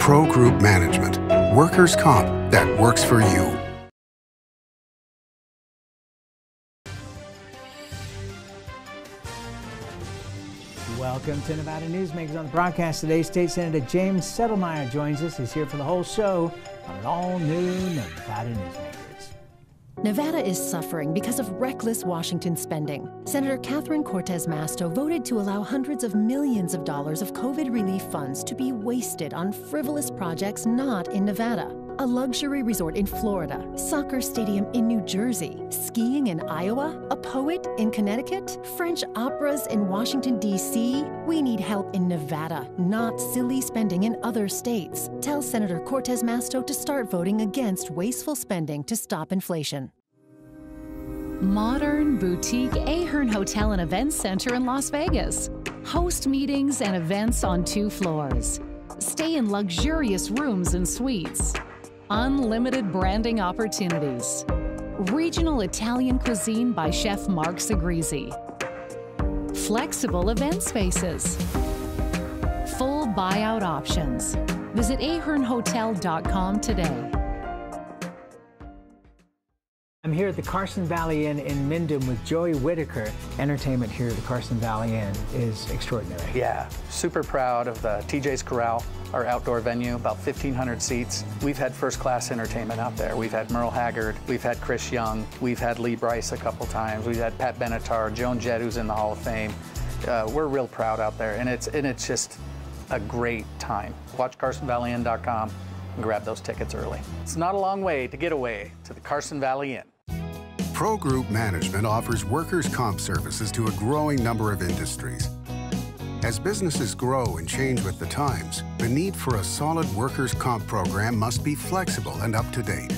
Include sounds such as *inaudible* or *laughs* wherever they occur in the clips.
Pro Group Management, workers' comp that works for you. Welcome to Nevada Newsmakers on the broadcast today. State Senator James Settelmeyer joins us. He's here for the whole show on an all new Nevada Newsmakers. Nevada is suffering because of reckless Washington spending. Senator Catherine Cortez Masto voted to allow hundreds of millions of dollars of COVID relief funds to be wasted on frivolous projects not in Nevada. A luxury resort in Florida, soccer stadium in New Jersey, skiing in Iowa, a poet in Connecticut, French operas in Washington, D.C. We need help in Nevada, not silly spending in other states. Tell Senator Cortez Masto to start voting against wasteful spending to stop inflation. Modern boutique Ahern Hotel and Events Center in Las Vegas. Host meetings and events on two floors. Stay in luxurious rooms and suites. Unlimited branding opportunities. Regional Italian cuisine by Chef Mark Segrisi. Flexible event spaces. Full buyout options. Visit ahernhotel.com today. I'm here at the Carson Valley Inn in Minden with Joey Whitaker. Entertainment here at the Carson Valley Inn is extraordinary. Yeah, super proud of the TJ's Corral, our outdoor venue, about 1,500 seats. We've had first class entertainment out there. We've had Merle Haggard, we've had Chris Young, we've had Lee Brice a couple times, we've had Pat Benatar, Joan Jett, who's in the Hall of Fame. Uh, we're real proud out there, and it's, and it's just a great time. Watch CarsonValleyInn.com and grab those tickets early. It's not a long way to get away to the Carson Valley Inn. Pro Group Management offers workers' comp services to a growing number of industries. As businesses grow and change with the times, the need for a solid workers' comp program must be flexible and up to date.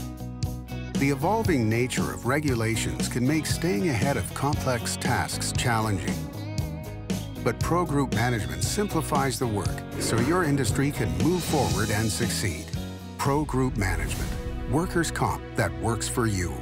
The evolving nature of regulations can make staying ahead of complex tasks challenging. But Pro Group Management simplifies the work so your industry can move forward and succeed. Pro Group Management, workers' comp that works for you.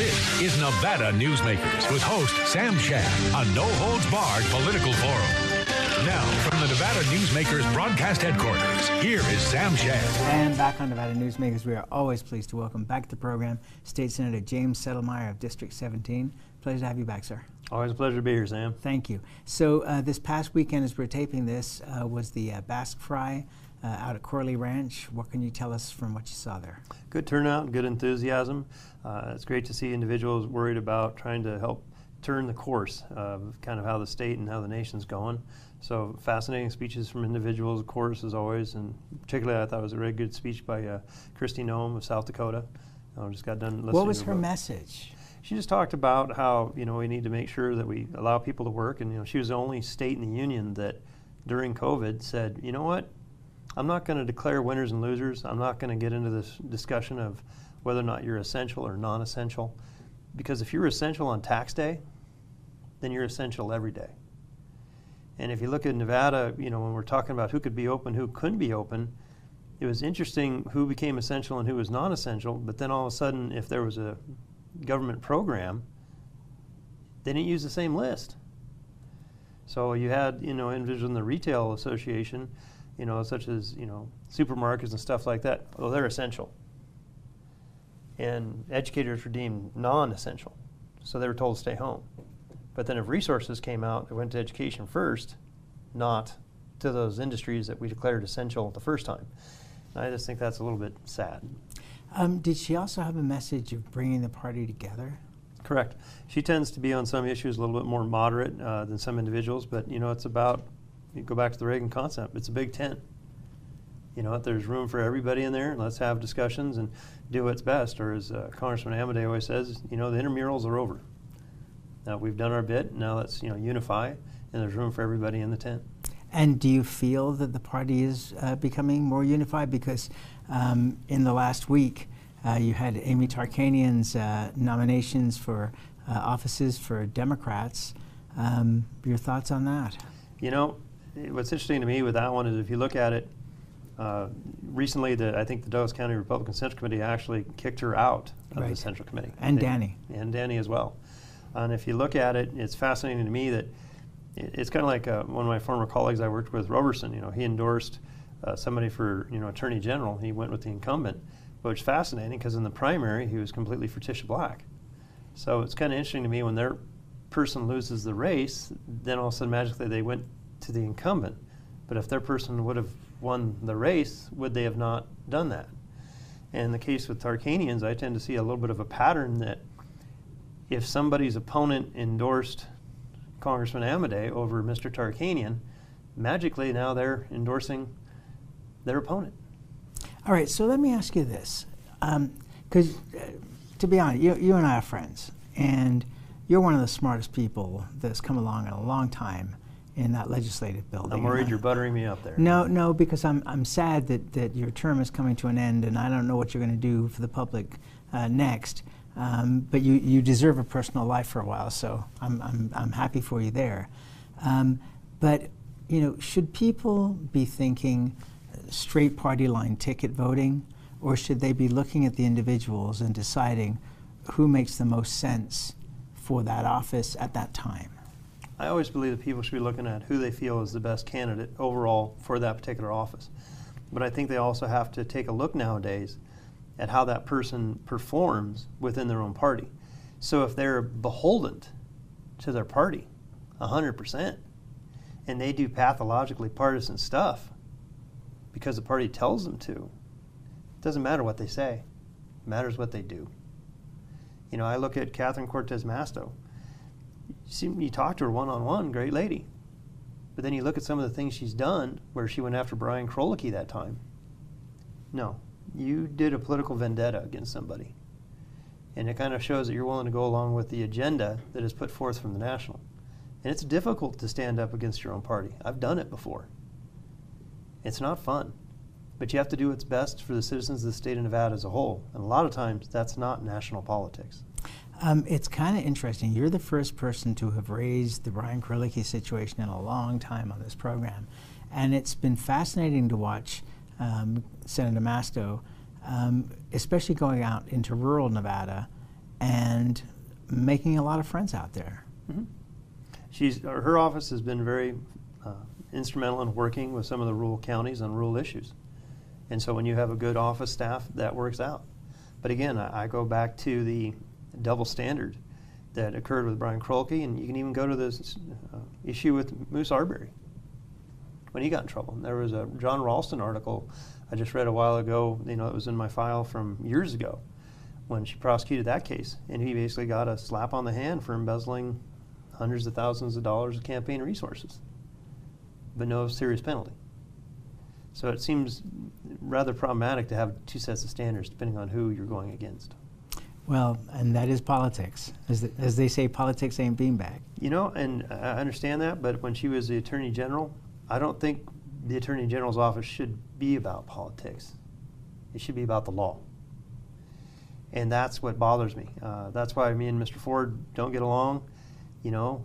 This is Nevada Newsmakers with host Sam Shad, a no holds barred political forum. Now, from the Nevada Newsmakers broadcast headquarters, here is Sam Shad. And back on Nevada Newsmakers, we are always pleased to welcome back to the program State Senator James Settelmeyer of District 17. Pleasure to have you back, sir. Always a pleasure to be here, Sam. Thank you. So, uh, this past weekend, as we're taping this, uh, was the uh, Basque Fry uh, out at Corley Ranch. What can you tell us from what you saw there? Good turnout, good enthusiasm. Uh, it's great to see individuals worried about trying to help turn the course of kind of how the state and how the nation's going. So fascinating speeches from individuals, of course, as always, and particularly I thought it was a really good speech by uh, Kristi Noem of South Dakota. I just got done listening. What was her message? She just talked about how you know we need to make sure that we allow people to work, and you know she was the only state in the union that during COVID said, you know what, I'm not going to declare winners and losers. I'm not going to get into this discussion of whether or not you're essential or non-essential, because if you're essential on tax day, then you're essential every day. And if you look at Nevada, you know when we're talking about who could be open, who couldn't be open, it was interesting who became essential and who was non-essential. But then all of a sudden, if there was a government program, they didn't use the same list. So you had, you know, individuals in the retail association, you know, such as, you know, supermarkets and stuff like that. Well, they're essential. And educators were deemed non-essential. So they were told to stay home. But then if resources came out, they went to education first, not to those industries that we declared essential the first time. And I just think that's a little bit sad. Um, did she also have a message of bringing the party together? Correct. She tends to be on some issues a little bit more moderate uh, than some individuals, but you know, it's about, you go back to the Reagan concept, it's a big tent. You know, there's room for everybody in there, and let's have discussions and do what's best. Or as uh, Congressman Amodei always says, you know, the intramurals are over. Now we've done our bit, now let's, you know, unify, and there's room for everybody in the tent. And do you feel that the party is uh, becoming more unified? Because um, in the last week, uh, you had Amy Tarkanian's uh, nominations for uh, offices for Democrats. Um, your thoughts on that? You know, what's interesting to me with that one is if you look at it, uh, recently, the, I think the Douglas County Republican Central Committee actually kicked her out of Right. the Central Committee. And They- Danny. And Danny as well. And if you look at it, it's fascinating to me that it- it's kind of like uh, one of my former colleagues I worked with, Roberson. You know, he endorsed uh, somebody for you know attorney general. He went with the incumbent, which is fascinating because in the primary he was completely for Tisha Black. So it's kind of interesting to me when their person loses the race, then all of a sudden magically they went to the incumbent. But if their person would have won the race, would they have not done that? And in the case with Tarkanians, I tend to see a little bit of a pattern that if somebody's opponent endorsed Congressman Amodei over Mr. Tarkanian, magically now they're endorsing their opponent. All right, so let me ask you this. Because, um, uh, to be honest, you, you and I are friends, and you're one of the smartest people that's come along in a long time in that legislative building. I'm worried you're buttering me up there. No, no, because I'm, I'm sad that, that your term is coming to an end, and I don't know what you're going to do for the public uh, next. Um, but you, you deserve a personal life for a while, so I'm, I'm, I'm happy for you there. Um, but, you know, should people be thinking straight party line ticket voting, or should they be looking at the individuals and deciding who makes the most sense for that office at that time? I always believe that people should be looking at who they feel is the best candidate overall for that particular office. But I think they also have to take a look nowadays at how that person performs within their own party. So if they're beholden to their party 100% and they do pathologically partisan stuff because the party tells them to, it doesn't matter what they say, it matters what they do. You know, I look at Catherine Cortez Masto you, talk to her one on one, great lady. But then you look at some of the things she's done, where she went after Brian Krolicki that time. No, you did a political vendetta against somebody. And it kind of shows that you're willing to go along with the agenda that is put forth from the national. And it's difficult to stand up against your own party. I've done it before. It's not fun. But you have to do what's best for the citizens of the state of Nevada as a whole. And a lot of times, that's not national politics. Um, it's kind of interesting. You're the first person to have raised the Brian Krolicki situation in a long time on this program. And it's been fascinating to watch um, Senator Masto, um, especially going out into rural Nevada and making a lot of friends out there. Mm-hmm. She's, her office has been very uh, instrumental in working with some of the rural counties on rural issues. And so when you have a good office staff, that works out. But again, I, I go back to the double standard that occurred with Brian Krolicki, and you can even go to this uh, issue with Morse Arberry when he got in trouble. There was a Jon Ralston article I just read a while ago. You know, it was in my file from years ago when she prosecuted that case, and he basically got a slap on the hand for embezzling hundreds of thousands of dollars of campaign resources, but no serious penalty. So it seems rather problematic to have two sets of standards depending on who you're going against. Well, and that is politics. As, the, as they say, politics ain't beanbag. You know, and I understand that, but when she was the Attorney General, I don't think the Attorney General's office should be about politics. It should be about the law. And that's what bothers me. Uh, that's why me and Mr. Ford don't get along. You know,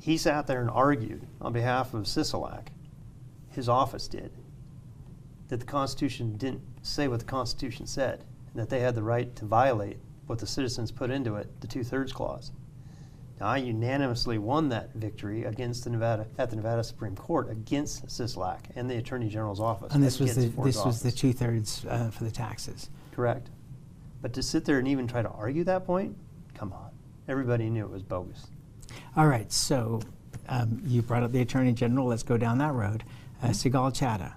he sat there and argued on behalf of Sisolak, his office did, that the Constitution didn't say what the Constitution said that they had the right to violate what the citizens put into it, the two-thirds clause. Now, I unanimously won that victory against the Nevada at the Nevada Supreme Court against Sisolak and the Attorney General's office. And this was the Ford's this office. was the two-thirds uh, for the taxes. Correct. But to sit there and even try to argue that point, come on, everybody knew it was bogus. All right, so um, you brought up the Attorney General. Let's go down that road. Uh, mm-hmm. Sigal Chattah.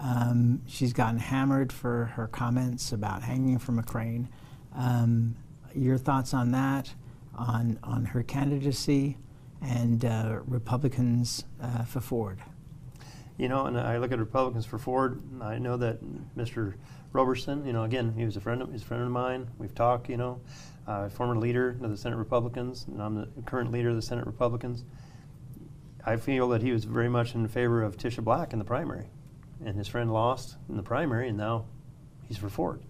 Um, she's gotten hammered for her comments about hanging from a crane. Um, your thoughts on that, on, on her candidacy, and uh, Republicans uh, for Ford? You know, and I look at Republicans for Ford. I know that Mr. Roberson, you know, again, he was a friend of, he's a friend of mine. We've talked, you know, uh, former leader of the Senate Republicans, and I'm the current leader of the Senate Republicans. I feel that he was very much in favor of Tisha Black in the primary and his friend lost in the primary, and now he's for Ford.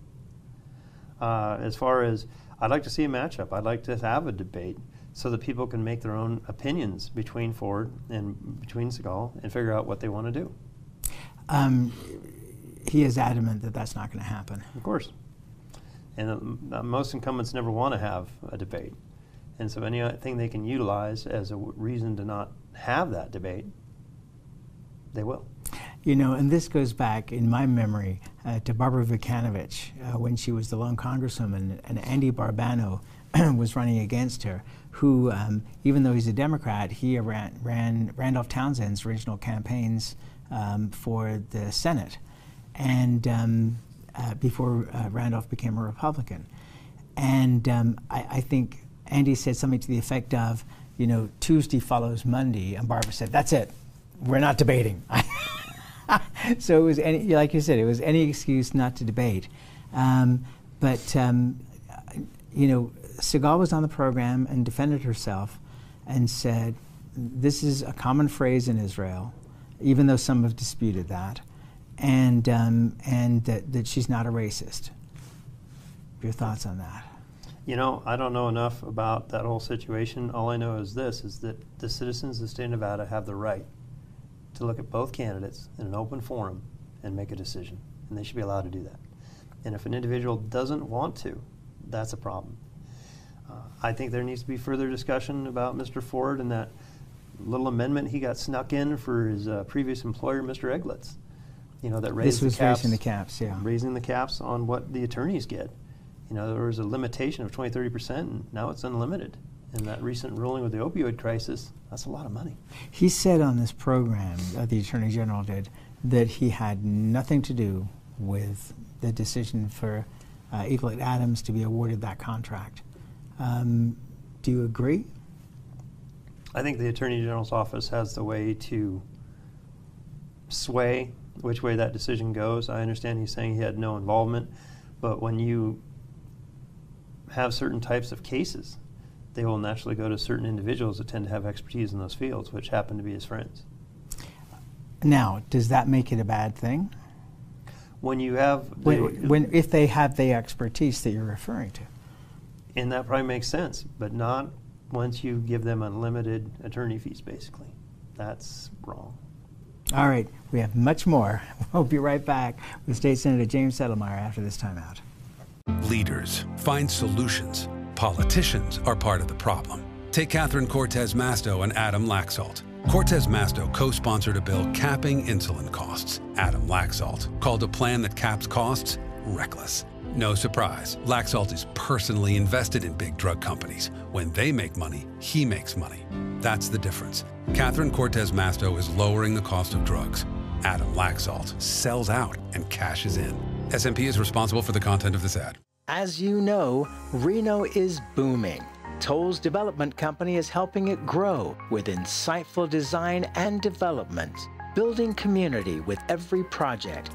Uh, as far as I'd like to see a matchup, I'd like to have a debate so that people can make their own opinions between Ford and between Sigal and figure out what they want to do. Um, he is adamant that that's not going to happen. Of course. And uh, most incumbents never want to have a debate. And so anything they can utilize as a reason to not have that debate, they will. You know, and this goes back in my memory uh, to Barbara Vucanovich uh, when she was the lone congresswoman, and Andy Barbano *clears throat* was running against her. Who, um, even though he's a Democrat, he ran, ran Randolph Townsend's original campaigns um, for the Senate, and um, uh, before uh, Randolph became a Republican. And um, I, I think Andy said something to the effect of, you know, Tuesday follows Monday, and Barbara said, "That's it, we're not debating." *laughs* *laughs* so it was any, like you said, it was any excuse not to debate. Um, but um, you know, Sigal was on the program and defended herself, and said, "This is a common phrase in Israel, even though some have disputed that, and um, and that, that she's not a racist." Your thoughts on that? You know, I don't know enough about that whole situation. All I know is this: is that the citizens of the state of Nevada have the right to look at both candidates in an open forum and make a decision, and they should be allowed to do that. And if an individual doesn't want to, that's a problem. Uh, I think there needs to be further discussion about Mr. Ford and that little amendment he got snuck in for his uh, previous employer, Mr. Eglitz. You know that raised this was the caps, raising the caps, yeah. raising the caps on what the attorneys get. You know, there was a limitation of 20, 30 percent, and now it's unlimited. And that recent ruling with the opioid crisis, that's a lot of money. He said on this program, uh, the Attorney General did, that he had nothing to do with the decision for uh, Eglet Adams to be awarded that contract. Um, do you agree? I think the Attorney General's office has the way to sway which way that decision goes. I understand he's saying he had no involvement, but when you have certain types of cases, they will naturally go to certain individuals that tend to have expertise in those fields, which happen to be his friends. Now, does that make it a bad thing? When you have, the, When, when if they have the expertise that you're referring to? and that probably makes sense, but not once you give them unlimited attorney fees, basically. That's wrong. All right, we have much more. *laughs* We'll be right back with State Senator James Settelmeyer after this timeout. Leaders find solutions. Politicians are part of the problem. Take Catherine Cortez Masto and Adam Laxalt. Cortez Masto co sponsored a bill capping insulin costs. Adam Laxalt called a plan that caps costs reckless. No surprise, Laxalt is personally invested in big drug companies. When they make money, he makes money. That's the difference. Catherine Cortez Masto is lowering the cost of drugs. Adam Laxalt sells out and cashes in. SMP is responsible for the content of this ad. As you know, Reno is booming. Tolles Development Company is helping it grow with insightful design and development, building community with every project,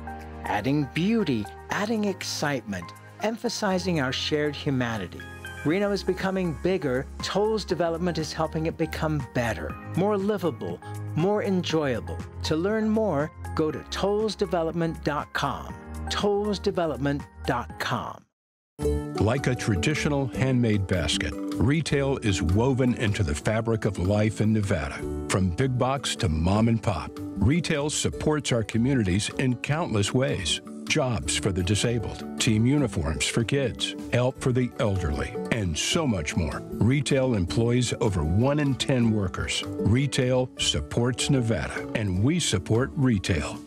adding beauty, adding excitement, emphasizing our shared humanity. Reno is becoming bigger. Tolles Development is helping it become better, more livable, more enjoyable. To learn more, go to tollesdevelopment.com. Tollesdevelopment.com. Like a traditional handmade basket, retail is woven into the fabric of life in Nevada. From big box to mom and pop, retail supports our communities in countless ways. Jobs for the disabled, team uniforms for kids, help for the elderly, and so much more. Retail employs over 1 in 10 workers. Retail supports Nevada, and we support retail.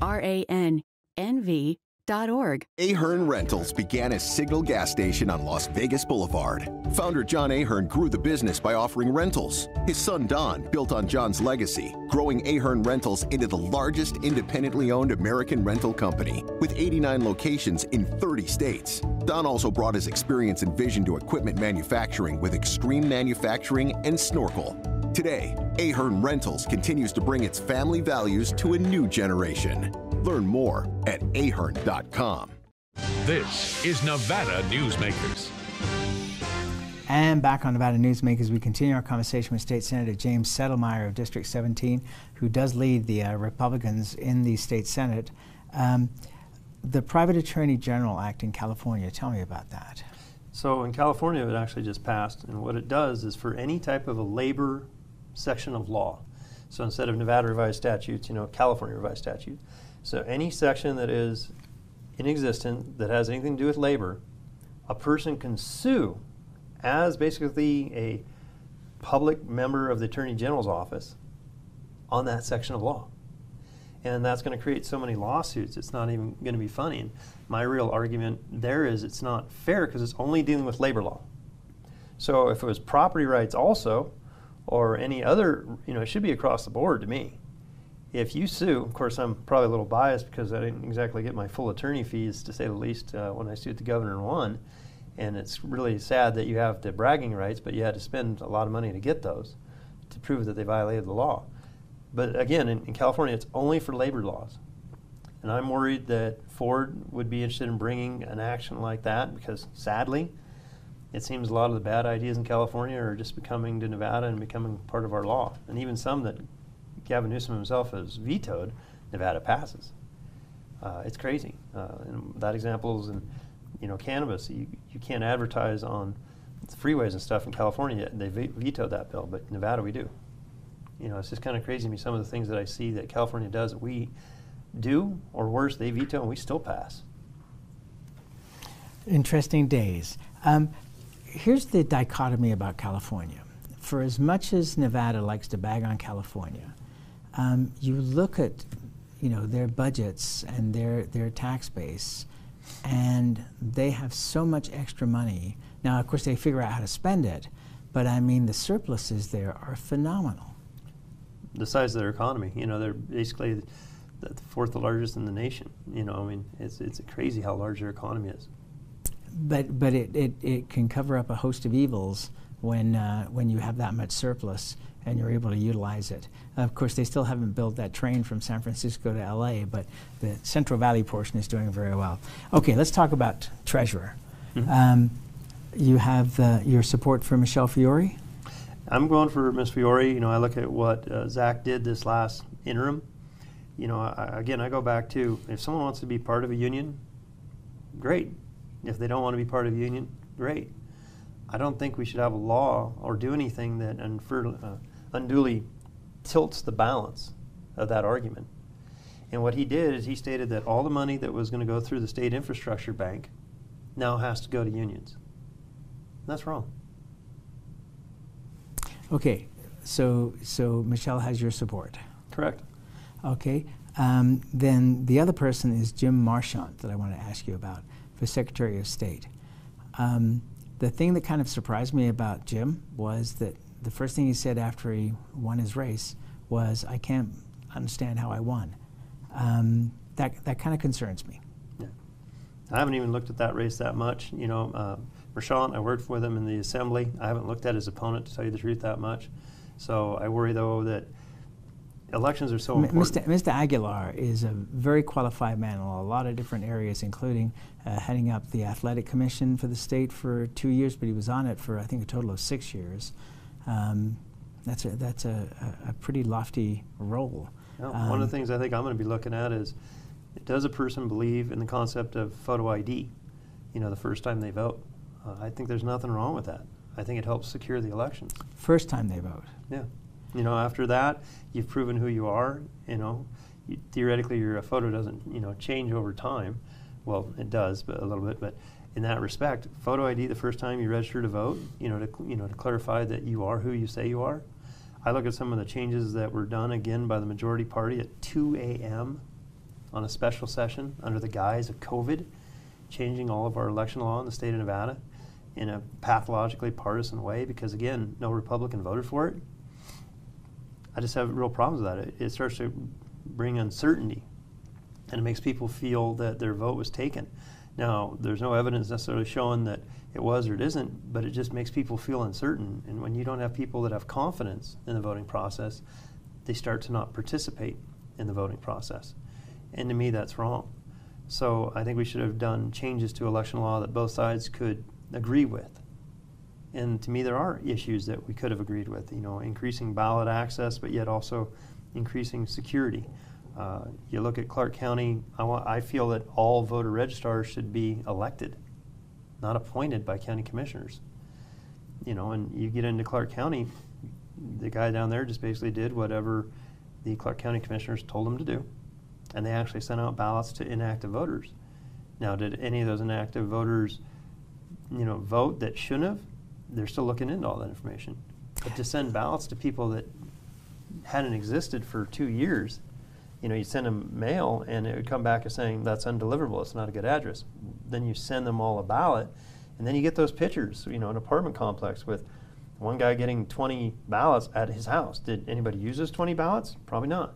R A N N V dot org. Ahern Rentals began as Signal Gas Station on Las Vegas Boulevard. Founder John Ahern grew the business by offering rentals. His son Don built on John's legacy, growing Ahern Rentals into the largest independently owned American rental company with 89 locations in 30 states. Don also brought his experience and vision to equipment manufacturing with Xtreme Manufacturing and Snorkel. Today, Ahern Rentals continues to bring its family values to a new generation. Learn more at ahern.com. This is Nevada Newsmakers. And back on Nevada Newsmakers, we continue our conversation with State Senator James Settelmeyer of District 17, who does lead the uh, Republicans in the state Senate. Um, the Private Attorney General Act in California, tell me about that. So in California, it actually just passed, and what it does is for any type of a labor section of law. So instead of Nevada revised statutes, you know, California revised statute. So any section that is in existence that has anything to do with labor, a person can sue as basically a public member of the Attorney General's office on that section of law. And that's going to create so many lawsuits, it's not even going to be funny. And my real argument there is it's not fair because it's only dealing with labor law. So if it was property rights also, or any other, you know, it should be across the board to me. If you sue, of course, I'm probably a little biased because I didn't exactly get my full attorney fees, to say the least, uh, when I sued the governor and won. And it's really sad that you have the bragging rights, but you had to spend a lot of money to get those to prove that they violated the law. But again, in, in California, it's only for labor laws. And I'm worried that Ford would be interested in bringing an action like that because sadly, it seems a lot of the bad ideas in California are just becoming to Nevada and becoming part of our law. And even some that Gavin Newsom himself has vetoed, Nevada passes. Uh, it's crazy. Uh, and that example is in, you know, cannabis. You, you can't advertise on freeways and stuff in California yet. They vetoed that bill, but Nevada we do. You know, it's just kind of crazy to me some of the things that I see that California does that we do, or worse, they veto and we still pass. Interesting days. Um, here's the dichotomy about California. For as much as Nevada likes to bag on California, um, you look at you know their budgets and their their tax base, and they have so much extra money. Now, of course, they figure out how to spend it, but I mean the surpluses there are phenomenal. The size of their economy, you know, they're basically the fourth largest in the nation. You know, I mean, it's it's crazy how large their economy is. But but it, it, it can cover up a host of evils when uh, when you have that much surplus and you're able to utilize it. Of course, they still haven't built that train from San Francisco to LA, but the Central Valley portion is doing very well. Okay, let's talk about Treasurer. Mm-hmm. Um, you have uh, your support for Michelle Fiore? I'm going for Ms. Fiore. You know, I look at what uh, Zach did this last interim. You know, I, again, I go back to if someone wants to be part of a union, great. If they don't want to be part of a union, great. I don't think we should have a law or do anything that unfer- uh, unduly tilts the balance of that argument. And what he did is he stated that all the money that was going to go through the state infrastructure bank now has to go to unions. That's wrong. Okay, so so Michelle has your support. Correct. Okay, um, then the other person is Jim Marchant that I want to ask you about for Secretary of State. Um, the thing that kind of surprised me about Jim was that the first thing he said after he won his race was, "I can't understand how I won." Um, that that kind of concerns me. Yeah. I haven't even looked at that race that much. You know, uh, Marchant, I worked with him in the assembly. I haven't looked at his opponent to tell you the truth that much. So I worry though that elections are so important. Mr. Mr. Aguilar is a very qualified man in a lot of different areas, including uh, heading up the athletic commission for the state for two years, but he was on it for I think a total of six years. Um, that's a that's a, a, a, pretty lofty role. um, one of the um, things I think I'm going to be looking at is, does a person believe in the concept of photo ID? You know, the first time they vote. Uh, I think there's nothing wrong with that. I think it helps secure the elections. First time they vote. Yeah. You know, after that, you've proven who you are. You know, you, theoretically, your photo doesn't you know change over time. Well, it does, but a little bit. But in that respect, photo ID the first time you register to vote, you know, to you know to clarify that you are who you say you are. I look at some of the changes that were done again by the majority party at 2 a.m. on a special session under the guise of COVID, changing all of our election law in the state of Nevada in a pathologically partisan way because again, no Republican voted for it. I just have real problems with that. It, it starts to bring uncertainty, and it makes people feel that their vote was taken. Now, there's no evidence necessarily showing that it was or it isn't, but it just makes people feel uncertain. And when you don't have people that have confidence in the voting process, they start to not participate in the voting process. And to me, that's wrong. So I think we should have done changes to election law that both sides could agree with. And to me, there are issues that we could have agreed with, you know, increasing ballot access, but yet also increasing security. Uh, you look at Clark County, I, want, I feel that all voter registrars should be elected, not appointed by county commissioners. You know, and you get into Clark County, the guy down there just basically did whatever the Clark County commissioners told him to do. And they actually sent out ballots to inactive voters. Now, did any of those inactive voters, you know, vote that shouldn't have? they're still looking into all that information. But to send ballots to people that hadn't existed for two years, you know, you send them mail and it would come back as saying that's undeliverable, it's not a good address. Then you send them all a ballot, and then you get those pictures, you know, an apartment complex with one guy getting 20 ballots at his house. Did anybody use those 20 ballots? Probably not.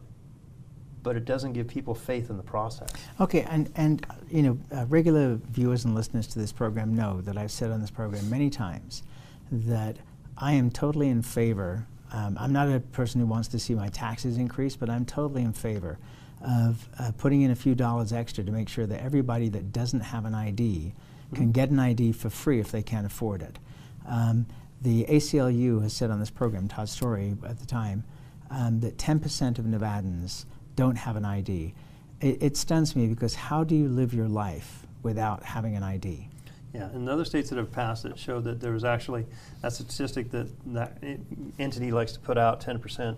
But it doesn't give people faith in the process. Okay, and, and you know, uh, regular viewers and listeners to this program know that I've said on this program many times that I am totally in favor. Um, I'm not a person who wants to see my taxes increase, but I'm totally in favor of uh, putting in a few dollars extra to make sure that everybody that doesn't have an ID mm -hmm. can get an ID for free if they can't afford it. Um, the ACLU has said on this program, Tod Story at the time, um, that 10% of Nevadans don't have an ID. It, it, stuns me because how do you live your life without having an ID? Yeah, and the other states that have passed it show that there was actually a statistic that that entity likes to put out 10%.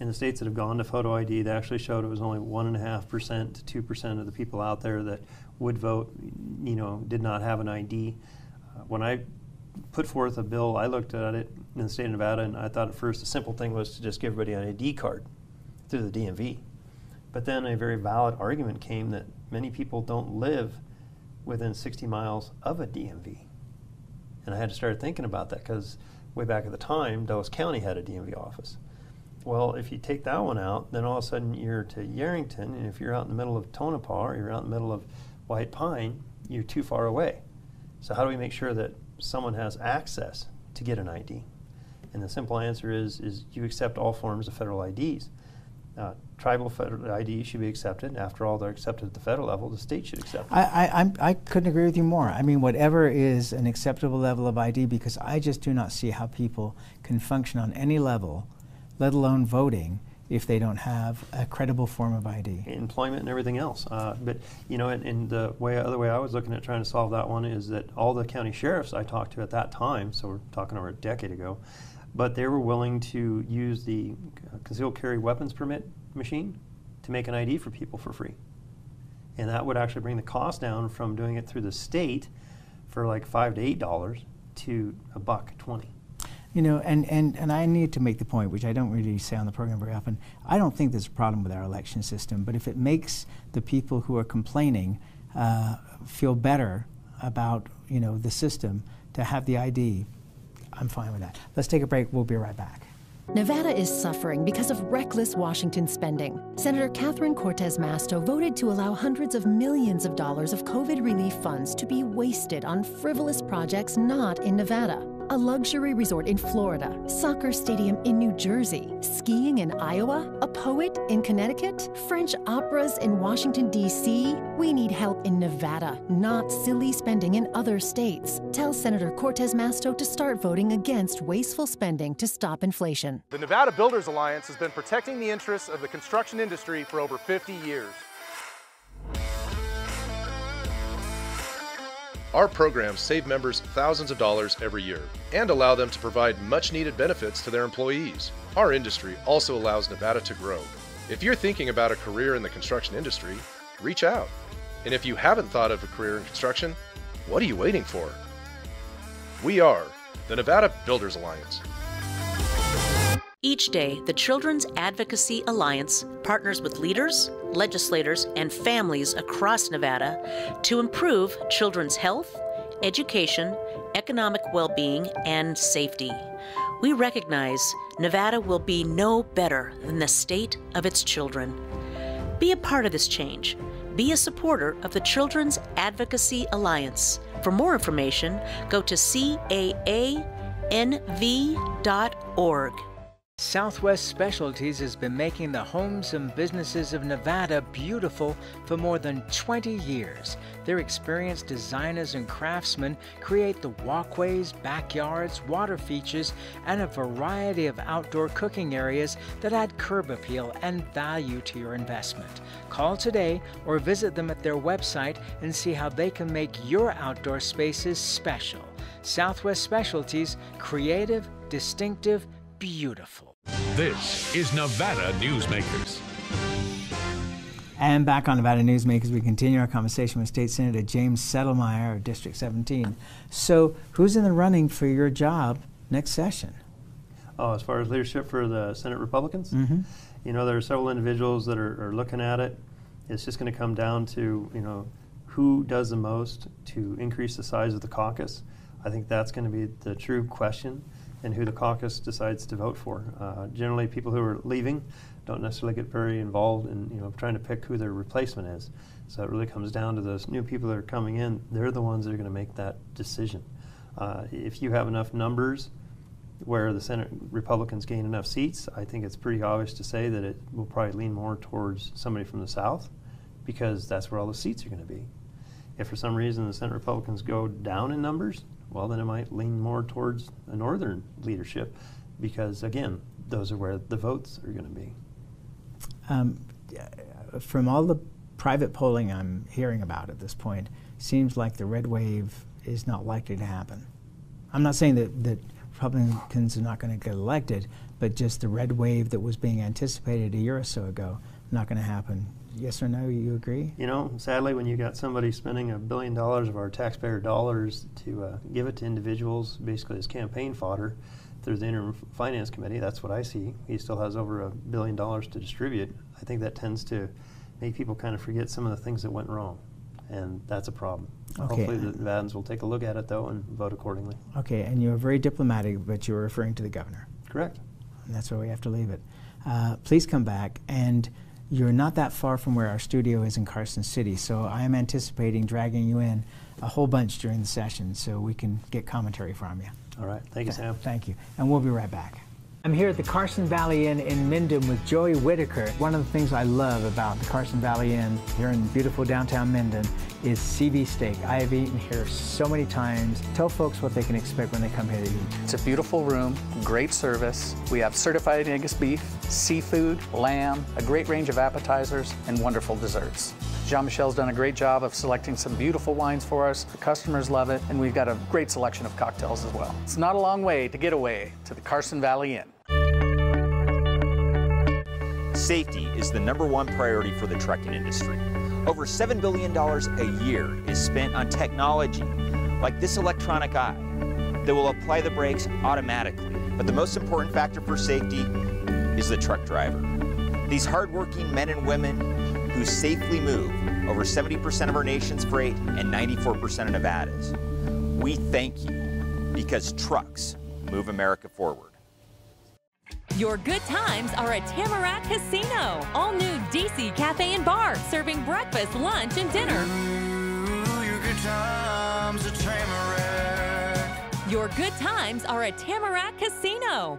In the states that have gone to photo ID, they actually showed it was only 1.5% to 2% of the people out there that would vote, you know, did not have an ID. Uh, when I put forth a bill, I looked at it in the state of Nevada, and I thought at first the simple thing was to just give everybody an ID card through the DMV. But then a very valid argument came that many people don't live within 60 miles of a DMV. And I had to start thinking about that because way back at the time, Douglas County had a DMV office. Well, if you take that one out, then all of a sudden you're to Yerington, and if you're out in the middle of Tonopah or you're out in the middle of White Pine, you're too far away. So how do we make sure that someone has access to get an ID? And the simple answer is, is you accept all forms of federal IDs. Uh, tribal federal IDs should be accepted. After all, they're accepted at the federal level. The state should accept. I, I, I'm, I couldn't agree with you more. I mean, whatever is an acceptable level of ID, because I just do not see how people can function on any level, let alone voting, if they don't have a credible form of ID. Employment and everything else. Uh, but you know, and, and, the way other way I was looking at trying to solve that one is that all the county sheriffs I talked to at that time, so we're talking over a decade ago, but they were willing to use the concealed carry weapons permit machine to make an ID for people for free. And that would actually bring the cost down from doing it through the state for like five to eight dollars to a buck twenty. You know, and, and, and I need to make the point, which I don't really say on the program very often. I don't think there's a problem with our election system, but if it makes the people who are complaining uh, feel better about you know the system to have the ID, I'm fine with that. Let's take a break. We'll be right back. Nevada is suffering because of reckless Washington spending. Senator Catherine Cortez Masto voted to allow hundreds of millions of dollars of COVID relief funds to be wasted on frivolous projects not in Nevada a luxury resort in Florida, soccer stadium in New Jersey, skiing in Iowa, a poet in Connecticut, French operas in Washington, D.C. We need help in Nevada, not silly spending in other states. Tell Senator Cortez Masto to start voting against wasteful spending to stop inflation. The Nevada Builders Alliance has been protecting the interests of the construction industry for over 50 years. Our programs save members thousands of dollars every year and allow them to provide much needed benefits to their employees. Our industry also allows Nevada to grow. If you're thinking about a career in the construction industry, reach out. And if you haven't thought of a career in construction, what are you waiting for? We are the Nevada Builders Alliance. Each day, the Children's Advocacy Alliance partners with leaders, legislators, and families across Nevada to improve children's health, education, economic well being, and safety. We recognize Nevada will be no better than the state of its children. Be a part of this change. Be a supporter of the Children's Advocacy Alliance. For more information, go to caanv.org. Southwest Specialties has been making the homes and businesses of Nevada beautiful for more than 20 years. Their experienced designers and craftsmen create the walkways, backyards, water features, and a variety of outdoor cooking areas that add curb appeal and value to your investment. Call today or visit them at their website and see how they can make your outdoor spaces special. Southwest Specialties, creative, distinctive, beautiful. This is Nevada Newsmakers. And back on Nevada Newsmakers, we continue our conversation with State Senator James Settelmeyer of District 17. So, who's in the running for your job next session? Oh, as far as leadership for the Senate Republicans, Mhm. you know, there are several individuals that are, are looking at it. It's just going to come down to, you know, who does the most to increase the size of the caucus. I think that's going to be the true question and who the caucus decides to vote for. Uh, generally, people who are leaving don't necessarily get very involved in, you know, trying to pick who their replacement is. So it really comes down to those new people that are coming in. They're the ones that are going to make that decision. Uh, if you have enough numbers where the Senate Republicans gain enough seats, I think it's pretty obvious to say that it will probably lean more towards somebody from the South because that's where all the seats are going to be. If for some reason the Senate Republicans go down in numbers, well, then it might lean more towards a Northern leadership because, again, those are where the votes are going to be. Um, from all the private polling I'm hearing about at this point, seems like the red wave is not likely to happen. I'm not saying that, that Republicans are not going to get elected, but just the red wave that was being anticipated a year or so ago, not going to happen. Yes or no? You agree? You know, sadly, when you got somebody spending a billion dollars of our taxpayer dollars to uh, give it to individuals, basically as campaign fodder, through the interim finance committee, that's what I see. He still has over a billion dollars to distribute. I think that tends to make people kind of forget some of the things that went wrong, and that's a problem. Okay. Hopefully, the Nevadans will take a look at it though and vote accordingly. Okay, and you were very diplomatic, but you were referring to the governor. Correct. And that's where we have to leave it. Uh, please come back, and you're not that far from where our studio is in Carson City, so I am anticipating dragging you in a whole bunch during the session so we can get commentary from you. All right. Thank you, Sam. Thank you. And we'll be right back. I'm here at the Carson Valley Inn in Minden with Joey Whitaker. One of the things I love about the Carson Valley Inn here in beautiful downtown Minden is CV steak. I have eaten here so many times. Tell folks what they can expect when they come here to eat. It's a beautiful room, great service. We have certified Angus beef, seafood, lamb, a great range of appetizers, and wonderful desserts. Jean-Michel's done a great job of selecting some beautiful wines for us. The customers love it, and we've got a great selection of cocktails as well. It's not a long way to get away to the Carson Valley Inn. Safety is the number one priority for the trucking industry. Over $7 billion a year is spent on technology like this electronic eye that will apply the brakes automatically. But the most important factor for safety is the truck driver. These hardworking men and women who safely move over 70% of our nation's freight and 94% of Nevada's. We thank you because trucks move America forward. Your good times are at Tamarack Casino. All new DC Cafe and Bar, serving breakfast, lunch, and dinner. Your good times at Tamarack. Your good times are at Tamarack Casino.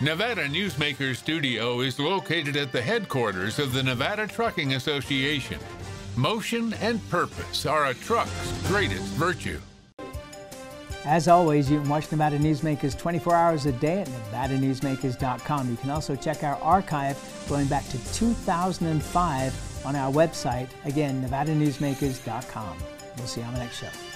Nevada Newsmaker Studio is located at the headquarters of the Nevada Trucking Association. Motion and purpose are a truck's greatest virtue. As always, you can watch Nevada Newsmakers 24 hours a day at nevadanewsmakers.com. You can also check our archive going back to 2005 on our website, again, nevadanewsmakers.com. We'll see you on the next show.